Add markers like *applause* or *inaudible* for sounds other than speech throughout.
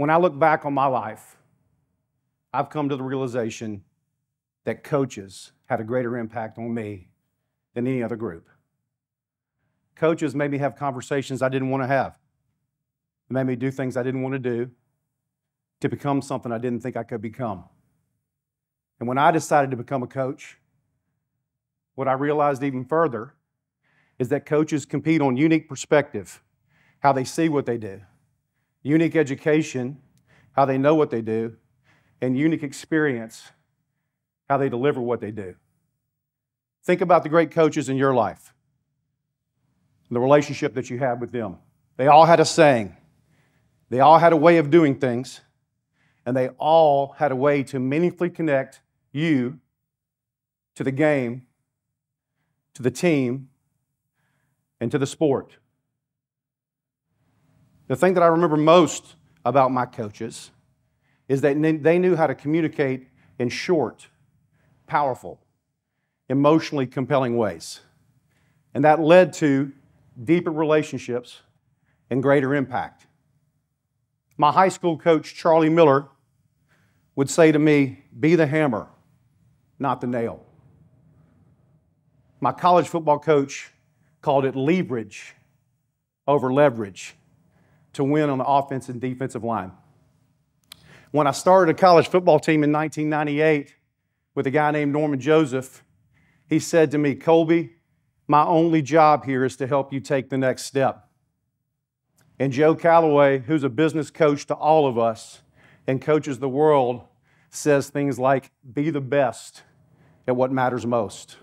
When I look back on my life, I've come to the realization that coaches had a greater impact on me than any other group. Coaches made me have conversations I didn't want to have. Made me do things I didn't want to do to become something I didn't think I could become. And when I decided to become a coach, what I realized even further is that coaches compete on unique perspective, how they see what they do, unique education, how they know what they do, and unique experience, how they deliver what they do. Think about the great coaches in your life, the relationship that you have with them. They all had a saying, they all had a way of doing things, and they all had a way to meaningfully connect you to the game, to the team, and to the sport. The thing that I remember most about my coaches is that they knew how to communicate in short, powerful, emotionally compelling ways. And that led to deeper relationships and greater impact. My high school coach, Charlie Miller, would say to me, Be the hammer, not the nail. My college football coach called it leverage over leverage to win on the offensive and defensive line. When I started a college football team in 1998 with a guy named Norman Joseph, he said to me, Colby, my only job here is to help you take the next step. And Joe Calloway, who's a business coach to all of us and coaches the world, says things like, be the best at what matters most.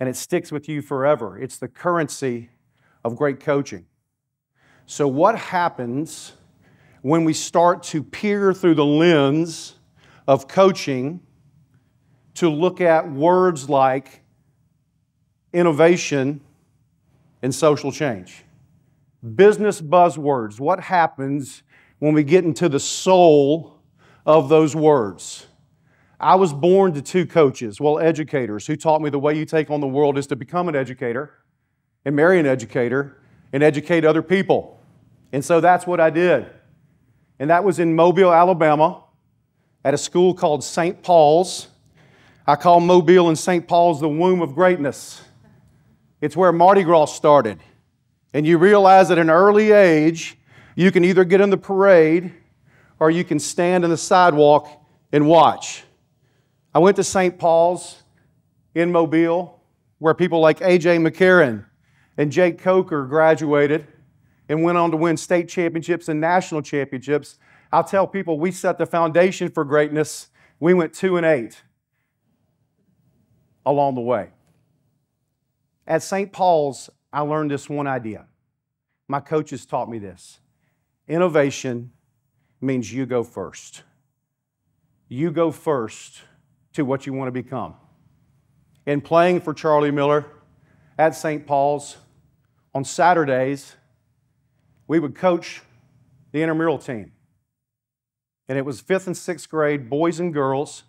And it sticks with you forever. It's the currency of great coaching. So, what happens when we start to peer through the lens of coaching to look at words like innovation and social change? business buzzwords. What happens when we get into the soul of those words? I was born to two coaches, well, educators, who taught me the way you take on the world is to become an educator and marry an educator and educate other people. And so that's what I did. And that was in Mobile, Alabama, at a school called St. Paul's. I call Mobile and St. Paul's the womb of greatness. It's where Mardi Gras started and you realize at an early age, you can either get in the parade or you can stand in the sidewalk and watch. I went to St. Paul's in Mobile, where people like A.J. McCarron and Jake Coker graduated and went on to win state championships and national championships. I'll tell people we set the foundation for greatness. We went two and eight along the way. At St. Paul's, I learned this one idea. My coaches taught me this innovation means you go first. You go first to what you want to become. In playing for Charlie Miller at St. Paul's on Saturdays, we would coach the intramural team. And it was fifth and sixth grade, boys and girls.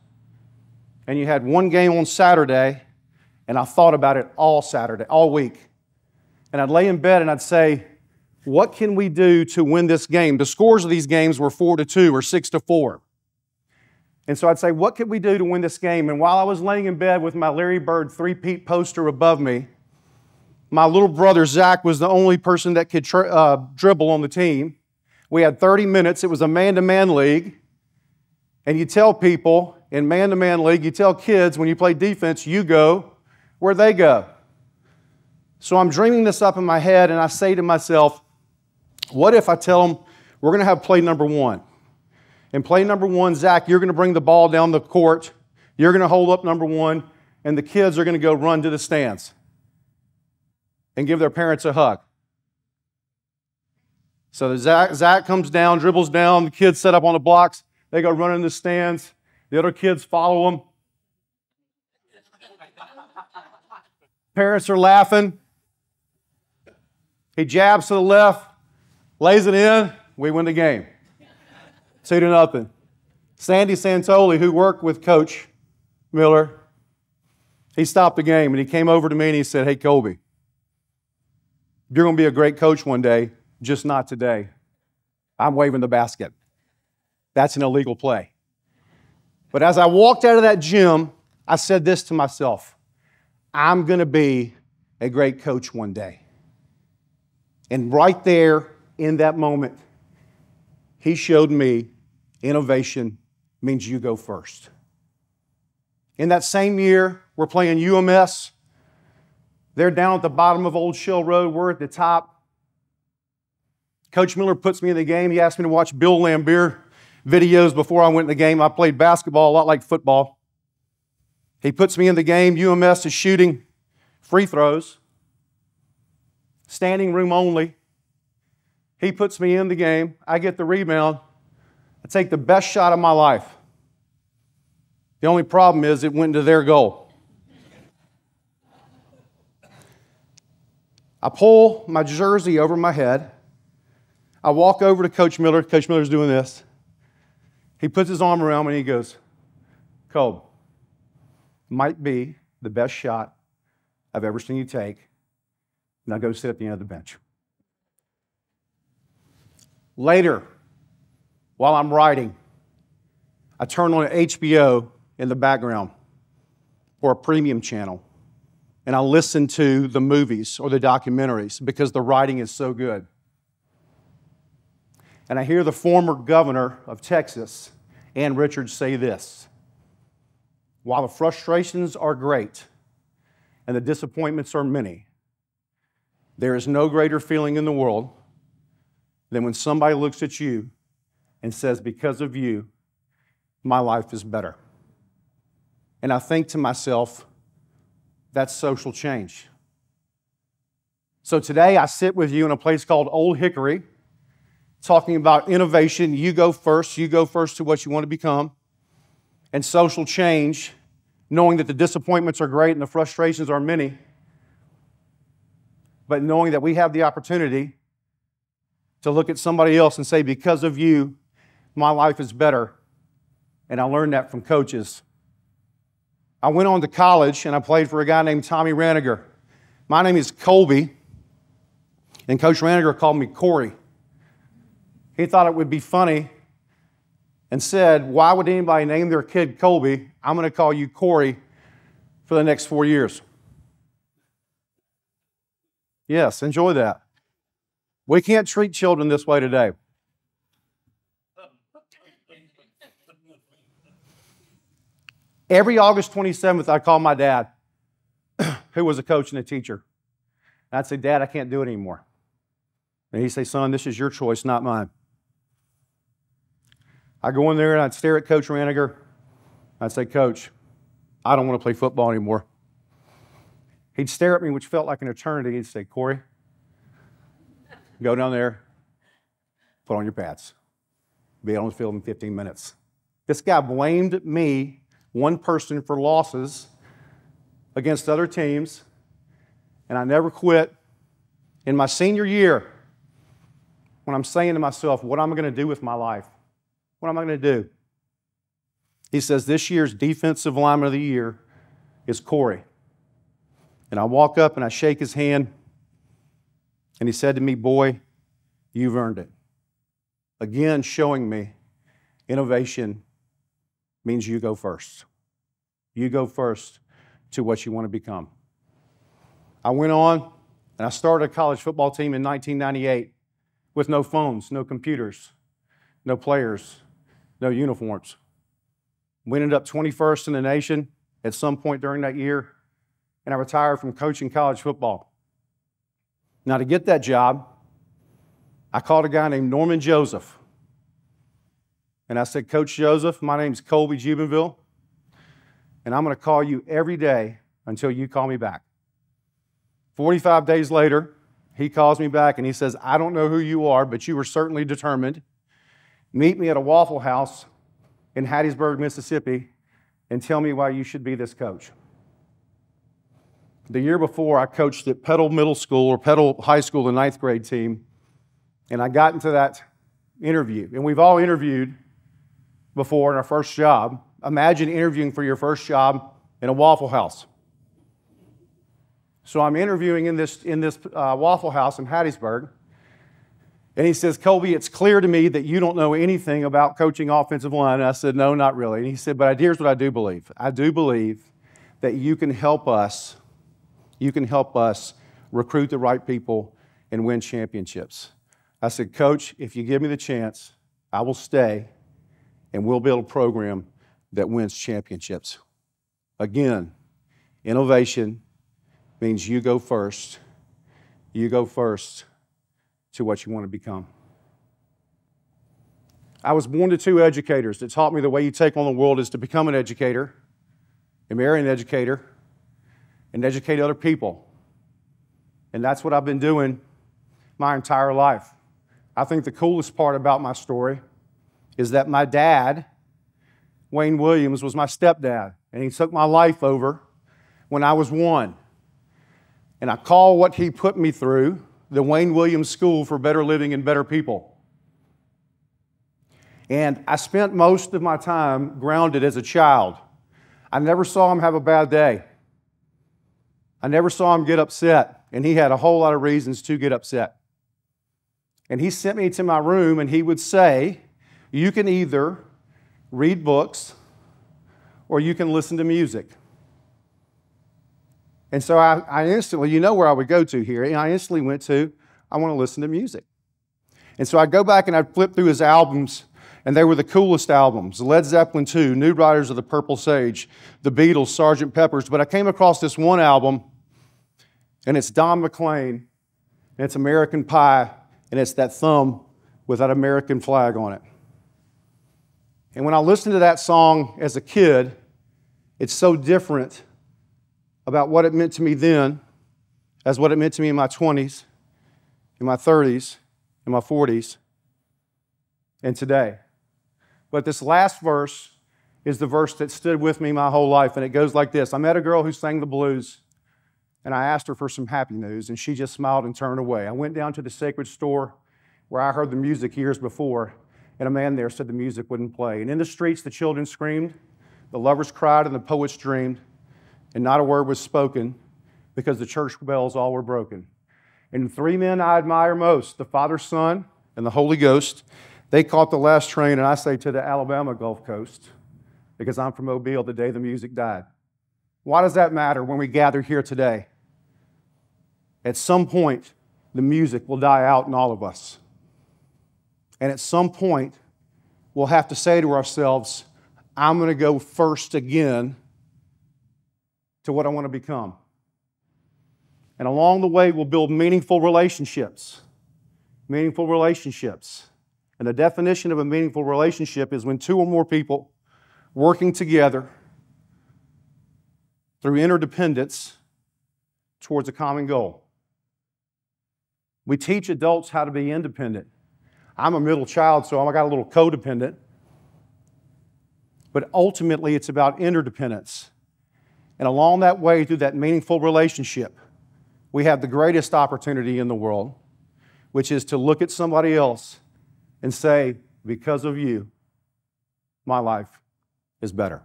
And you had one game on Saturday, and I thought about it all Saturday, all week. And I'd lay in bed and I'd say, What can we do to win this game? The scores of these games were four to two or six to four. And so I'd say, What can we do to win this game? And while I was laying in bed with my Larry Bird three-peat poster above me, my little brother Zach was the only person that could tri- uh, dribble on the team. We had 30 minutes. It was a man to man league. And you tell people in man to man league, you tell kids when you play defense, you go where they go. So I'm dreaming this up in my head, and I say to myself, what if I tell them we're going to have play number one? And play number one, Zach, you're going to bring the ball down the court, you're going to hold up number one, and the kids are going to go run to the stands and give their parents a hug. So Zach, Zach comes down, dribbles down, the kids set up on the blocks, they go running the stands, the other kids follow them. Parents are laughing. He jabs to the left, lays it in, we win the game. Two to nothing. Sandy Santoli, who worked with Coach Miller, he stopped the game and he came over to me and he said, Hey, Colby, you're going to be a great coach one day, just not today. I'm waiving the basket. That's an illegal play. But as I walked out of that gym, I said this to myself I'm going to be a great coach one day. And right there in that moment, he showed me innovation means you go first. In that same year, we're playing UMS. They're down at the bottom of Old Shell Road. We're at the top. Coach Miller puts me in the game. He asked me to watch Bill Laimbeer videos before I went in the game. I played basketball a lot like football. He puts me in the game. UMS is shooting free throws, standing room only. He puts me in the game. I get the rebound. I take the best shot of my life. The only problem is it went into their goal. I pull my jersey over my head. I walk over to Coach Miller. Coach Miller's doing this. He puts his arm around me and he goes, Kolb, might be the best shot I've ever seen you take. Now go sit at the end of the bench. Later, while I'm writing, I turn on HBO in the background or a premium channel and I listen to the movies or the documentaries because the writing is so good. And I hear the former governor of Texas, Ann Richards, say this While the frustrations are great and the disappointments are many, there is no greater feeling in the world than when somebody looks at you and says, Because of you, my life is better. And I think to myself, that's social change. So today I sit with you in a place called Old Hickory, talking about innovation. You go first, you go first to what you want to become, and social change, knowing that the disappointments are great and the frustrations are many, but knowing that we have the opportunity to look at somebody else and say, Because of you, my life is better. And I learned that from coaches. I went on to college and I played for a guy named Tommy Raniger. My name is Colby, and Coach Raniger called me Corey. He thought it would be funny and said, Why would anybody name their kid Colby? I'm going to call you Corey for the next four years. Yes, enjoy that. We can't treat children this way today. Every August 27th, I call my dad, *clears throat* who was a coach and a teacher. And I'd say, Dad, I can't do it anymore. And he'd say, Son, this is your choice, not mine. I'd go in there and I'd stare at Coach Raniger. I'd say, Coach, I don't want to play football anymore. He'd stare at me, which felt like an eternity. He'd say, Corey, Go down there, put on your pads. Be on the field in 15 minutes. This guy blamed me, one person, for losses against other teams, and I never quit. In my senior year, when I'm saying to myself, what am I going to do with my life? What am I going to do? He says, This year's defensive lineman of the year is Corey. And I walk up and I shake his hand. And he said to me, Boy, you've earned it. Again, showing me innovation means you go first. You go first to what you want to become. I went on and I started a college football team in 1998 with no phones, no computers, no players, no uniforms. We ended up 21st in the nation at some point during that year, and I retired from coaching college football. Now, to get that job, I called a guy named Norman Joseph. And I said, Coach Joseph, my name's Colby Jubenville, and I'm going to call you every day until you call me back. 45 days later, he calls me back and he says, I don't know who you are, but you were certainly determined. Meet me at a Waffle House in Hattiesburg, Mississippi, and tell me why you should be this coach. The year before, I coached at Petal Middle School or Petal High School, the ninth grade team, and I got into that interview. And we've all interviewed before in our first job. Imagine interviewing for your first job in a Waffle House. So I'm interviewing in this, in this uh, Waffle House in Hattiesburg, And he says, Colby, it's clear to me that you don't know anything about coaching offensive line. And I said, No, not really. And he said, But here's what I do believe I do believe that you can help us, you can help us recruit the right people and win championships. I said, Coach, if you give me the chance, I will stay and we'll build a program that wins championships. Again, innovation means you go first. You go first to what you want to become. I was born to two educators that taught me the way you take on the world is to become an educator and marry an educator and educate other people. And that's what I've been doing my entire life. I think the coolest part about my story is that my dad, Wayne Williams, was my stepdad, and he took my life over when I was one. And I call what he put me through the Wayne Williams School for Better Living and Better People. And I spent most of my time grounded as a child. I never saw him have a bad day. I never saw him get upset, and he had a whole lot of reasons to get upset. And he sent me to my room, and he would say, You can either read books or you can listen to music. And so I, I instantly, you know where I would go to here, and I instantly went to, I want to listen to music. And so I go back and I flip through his albums, and they were the coolest albums Led Zeppelin 2, New Riders of the Purple Sage, The Beatles, Sgt. Pepper's. But I came across this one album, and it's Don McLean, and it's American Pie, and it's that thumb with that American flag on it. And when I listened to that song as a kid, it's so different about what it meant to me then as what it meant to me in my 20s, in my 30s, in my 40s, and today. But this last verse is the verse that stood with me my whole life, and it goes like this I met a girl who sang the blues, and I asked her for some happy news, and she just smiled and turned away. I went down to the sacred store where I heard the music years before, and a man there said the music wouldn't play. And in the streets, the children screamed, the lovers cried, and the poets dreamed and not a word was spoken because the church bells all were broken. And three men I admire most, the Father, Son, and the Holy Ghost, they caught the last train, and I say to the Alabama Gulf Coast, because I'm from Mobile the day the music died. Why does that matter when we gather here today? At some point, the music will die out in all of us. And at some point, we'll have to say to ourselves, I'm going to go first again to what I want to become. And along the way, we'll build meaningful relationships. Meaningful relationships. And the definition of a meaningful relationship is when two or more people working together through interdependence towards a common goal. We teach adults how to be independent. I'm a middle child, so I got a little codependent. But ultimately, it's about interdependence. And along that way, through that meaningful relationship, we have the greatest opportunity in the world, which is to look at somebody else and say, Because of you, my life is better.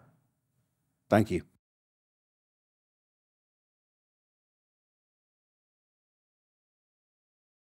Thank you.